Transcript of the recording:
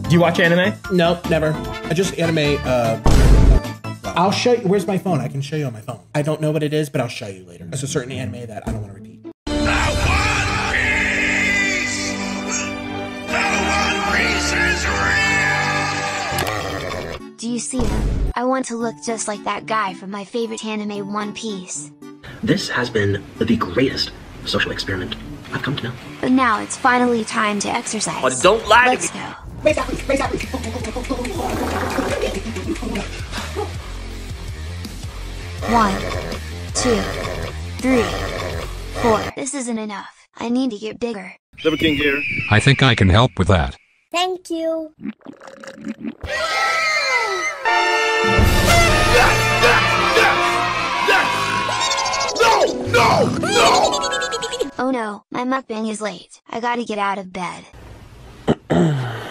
Do you watch anime? No, never. I just anime. Uh, I'll show you. Where's my phone? I can show you on my phone. I don't know what it is, but I'll show you later. It's a certain anime that I don't want to repeat. Do you see them? I want to look just like that guy from my favorite anime One Piece. This has been the greatest social experiment I've come to know. But now it's finally time to exercise. Oh, don't lie to Let's me. go. One, two, three, four. This isn't enough. I need to get bigger. Silver King here. I think I can help with that. Thank you. No! No! No! Oh no, my mukbang is late. I gotta get out of bed.